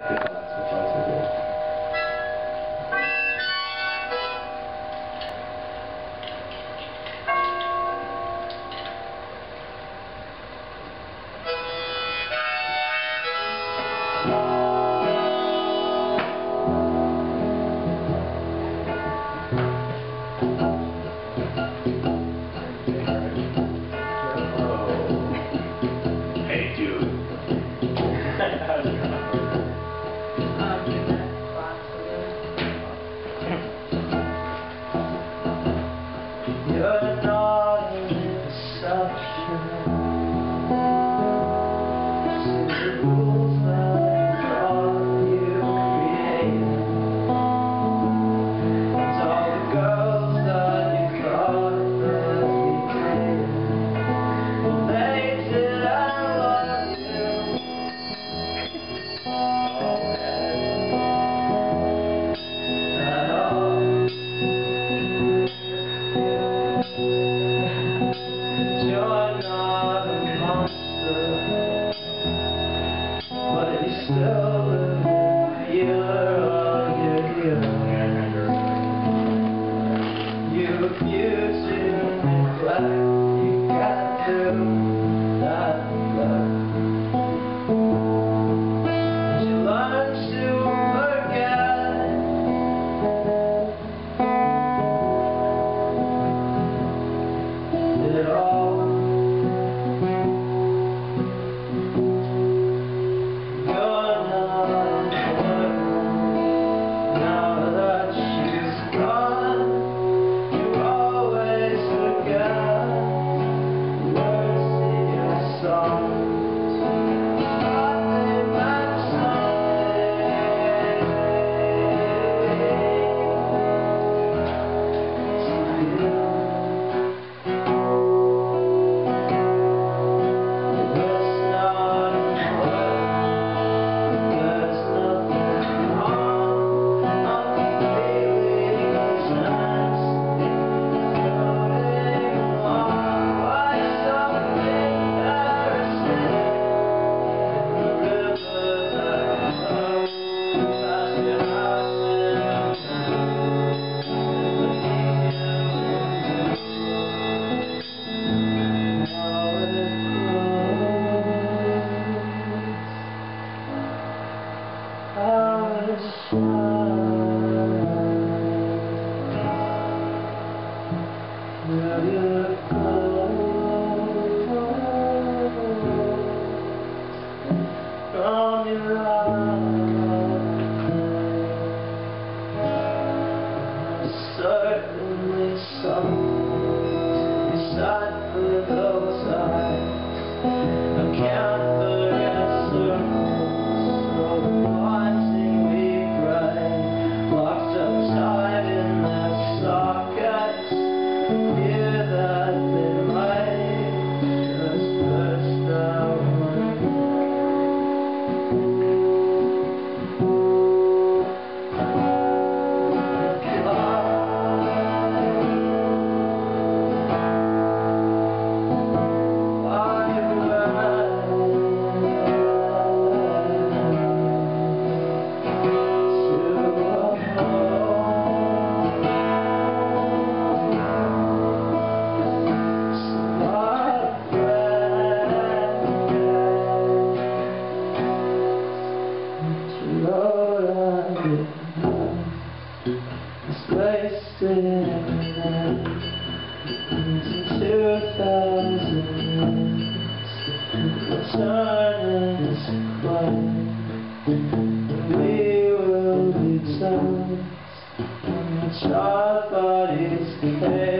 Uh, Come in love. could It's wasted into 2,000 years Returning to quiet. We will be tons When the child body's cage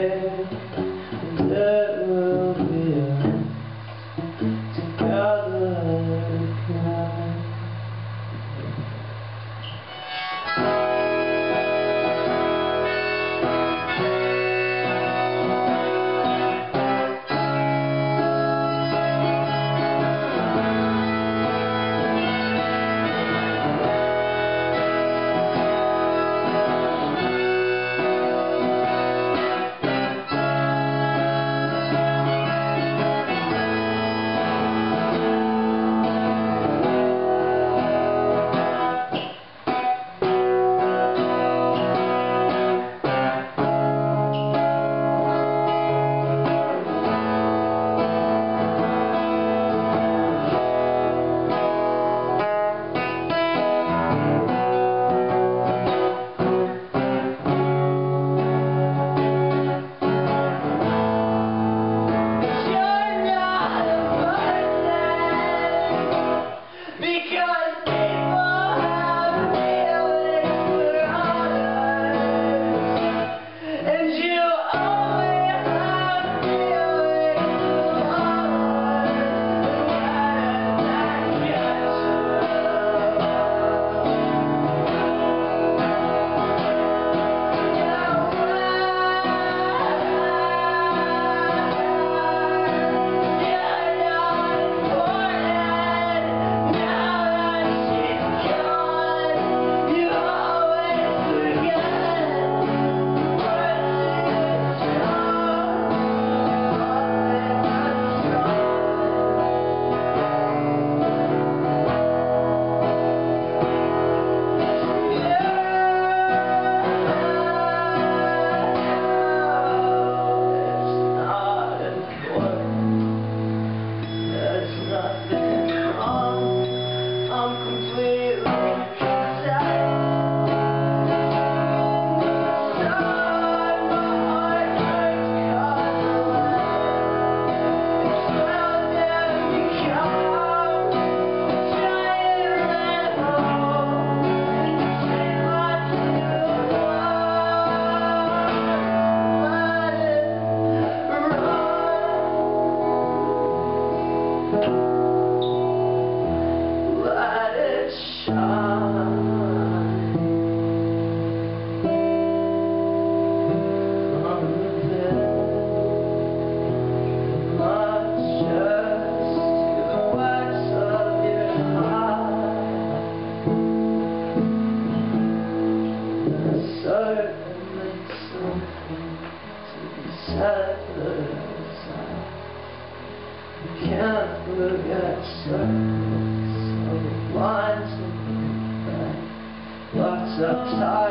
so tired